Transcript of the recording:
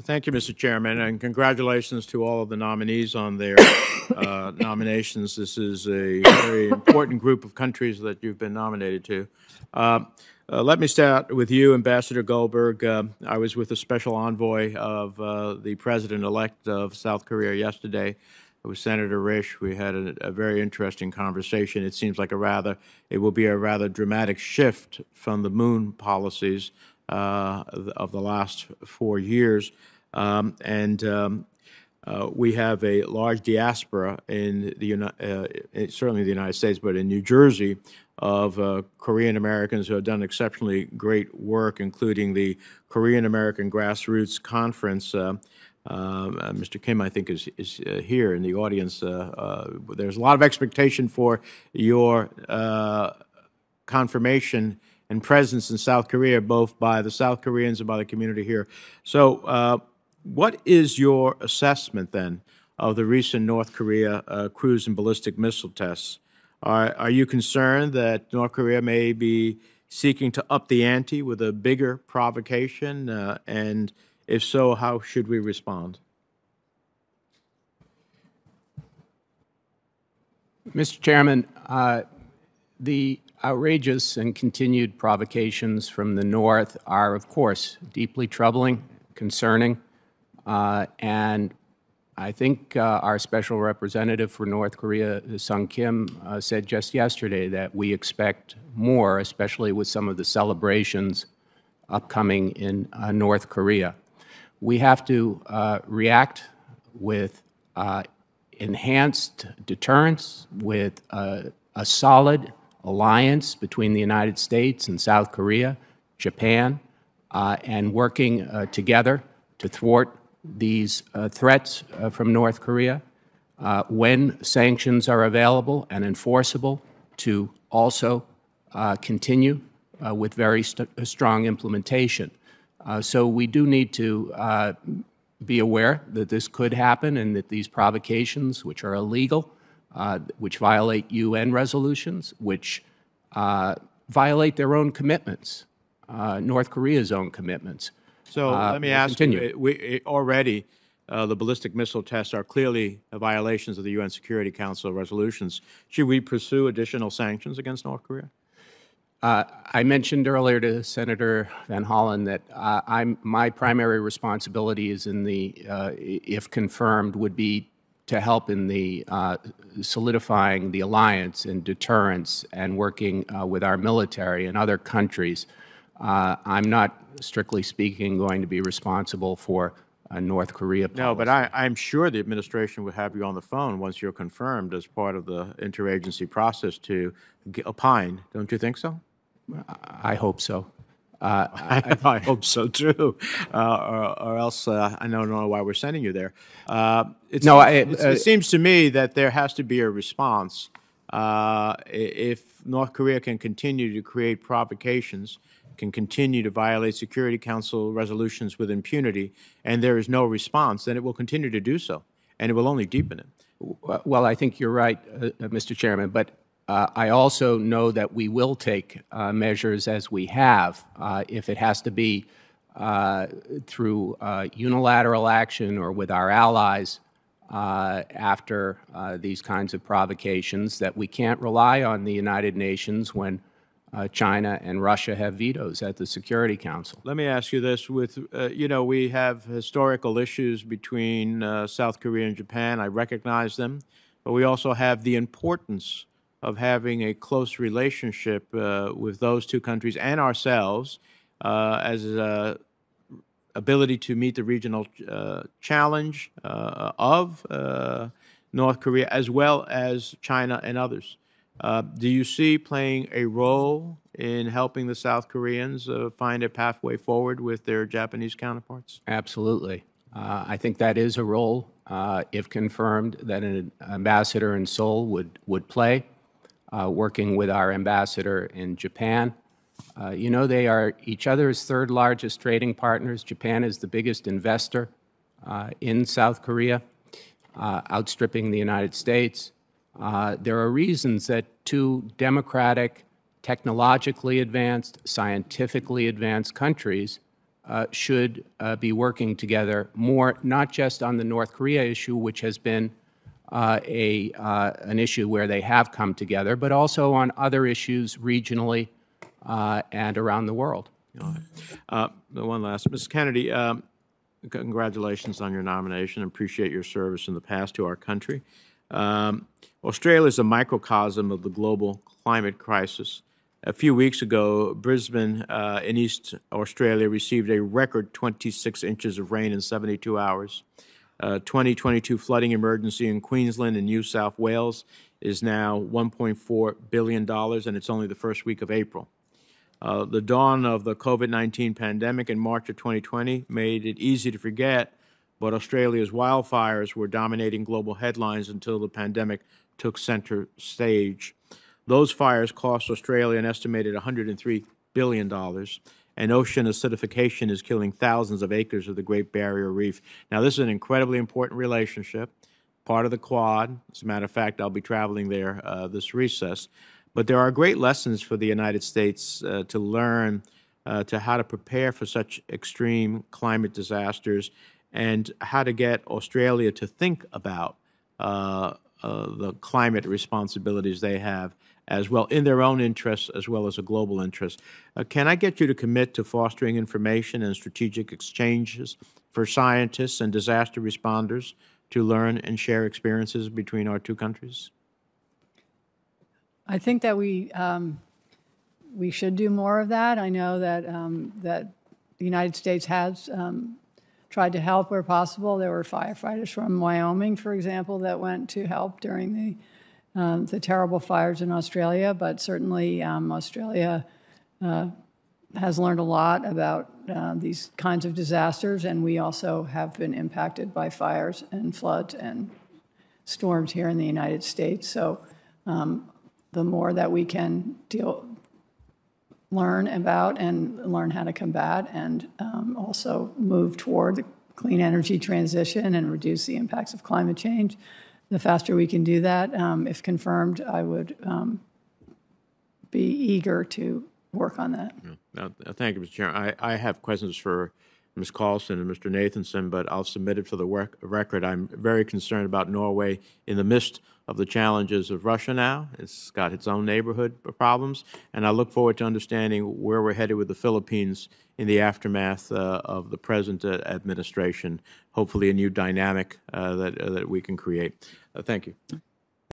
thank you, Mr. Chairman, and congratulations to all of the nominees on their uh, nominations. This is a very important group of countries that you've been nominated to. Uh, uh, let me start with you, Ambassador Goldberg. Uh, I was with the special envoy of uh, the president-elect of South Korea yesterday. It was Senator Risch. We had a, a, very interesting conversation. It seems like a rather, it will be a rather dramatic shift from the moon policies of the last four years. Um, and um, uh, we have a large diaspora in the uh, certainly the United States, but in New Jersey, of uh, Korean Americans who have done exceptionally great work, including the Korean American Grassroots Conference. Uh, um, uh, Mr. Kim, I think, is, is uh, here in the audience. Uh, uh, there's a lot of expectation for your confirmation and presence in South Korea, both by the South Koreans and by the community here. So, what is your assessment then of the recent North Korea cruise and ballistic missile tests? Are, are you concerned that North Korea may be seeking to up the ante with a bigger provocation? Uh, and if so, how should we respond? Mr. Chairman, uh, the outrageous and continued provocations from the North are, of course, deeply troubling, concerning, uh, and I think uh, our special representative for North Korea, Sung Kim, uh, said just yesterday that we expect more, especially with some of the celebrations upcoming in uh, North Korea. We have to uh, react with uh, enhanced deterrence, with uh, a solid alliance between the United States and South Korea, Japan, and working together to thwart these uh, threats uh, from North Korea uh, when sanctions are available and enforceable to also uh, continue uh, with very st strong implementation. so we do need to be aware that this could happen and that these provocations, which are illegal, which violate UN resolutions, which violate their own commitments, North Korea's own commitments, so uh, let me ask continue. you, we, already uh, the ballistic missile tests are clearly violations of the UN Security Council resolutions. Should we pursue additional sanctions against North Korea? Uh, I mentioned earlier to Senator Van Hollen that uh, my primary responsibility is in the, uh, if confirmed, would be to help in the uh, solidifying the alliance and deterrence and working uh, with our military and other countries. Uh, I'm not strictly speaking, going to be responsible for North Korea policy. No, but I, am sure the administration would have you on the phone once you're confirmed as part of the interagency process to opine. Don't you think so? I hope so. Uh, I, I, hope so too, uh, or, or, else uh, I don't know why we're sending you there. Uh, no, I, it uh, seems to me that there has to be a response uh, if North Korea can continue to create provocations can continue to violate Security Council resolutions with impunity and there is no response, then it will continue to do so, and it will only deepen it. Well, I think you're right, Mr. Chairman, but uh, I also know that we will take uh, measures as we have uh, if it has to be uh, through unilateral action or with our allies after these kinds of provocations that we can't rely on the United Nations when uh, China and Russia have vetoes at the Security Council. Let me ask you this: With uh, you know, we have historical issues between uh, South Korea and Japan. I recognize them, but we also have the importance of having a close relationship uh, with those two countries and ourselves uh, as a ability to meet the regional uh, challenge of North Korea as well as China and others. Uh, do you see playing a role in helping the South Koreans uh, find a pathway forward with their Japanese counterparts? Absolutely. Uh, I think that is a role, if confirmed, that an ambassador in Seoul would, would play, uh, working with our ambassador in Japan. Uh, you know, they are each other's third largest trading partners. Japan is the biggest investor in South Korea, outstripping the United States. Uh, there are reasons that two democratic, technologically advanced, scientifically advanced countries uh, should uh, be working together more, not just on the North Korea issue, which has been uh, a, uh, an issue where they have come together, but also on other issues regionally uh, and around the world. Uh, One last, Ms. Kennedy, um, congratulations on your nomination. Appreciate your service in the past to our country. Um, Australia is a microcosm of the global climate crisis. A few weeks ago, Brisbane uh, in East Australia received a record 26 inches of rain in 72 hours. Uh, 2022 flooding emergency in Queensland and New South Wales is now $1.4 billion, and it's only the first week of April. Uh, the dawn of the COVID 19 pandemic in March of 2020 made it easy to forget, but Australia's wildfires were dominating global headlines until the pandemic took center stage. Those fires cost Australia an estimated $103 billion, and ocean acidification is killing thousands of acres of the Great Barrier Reef. Now, this is an incredibly important relationship, part of the Quad. As a matter of fact, I'll be traveling there uh, this recess. But there are great lessons for the United States uh, to learn uh, to how to prepare for such extreme climate disasters and how to get Australia to think about uh, the climate responsibilities they have as well in their own interests as well as a global interest. Uh, can I get you to commit to fostering information and strategic exchanges for scientists and disaster responders to learn and share experiences between our two countries? I think that we um, we should do more of that. I know that um, that the United States has um, tried to help where possible. There were firefighters from Wyoming, for example, that went to help during the um, the terrible fires in Australia. But certainly, um, Australia uh, has learned a lot about uh, these kinds of disasters, and we also have been impacted by fires and floods and storms here in the United States. So um, the more that we can deal, learn about and learn how to combat and um, also move toward the clean energy transition and reduce the impacts of climate change, the faster we can do that, um, if confirmed, I would um, be eager to work on that. Yeah. Uh, thank you, Mr. Chair. I, I have questions for Ms. Carlson and Mr. Nathanson, but I'll submit it for the rec- record. I'm very concerned about Norway in the midst of the challenges of Russia now. It's got its own neighborhood problems, and I look forward to understanding where we're headed with the Philippines in the aftermath uh, of the present uh, administration. Hopefully, a new dynamic uh, that, uh, that we can create. Uh, thank you.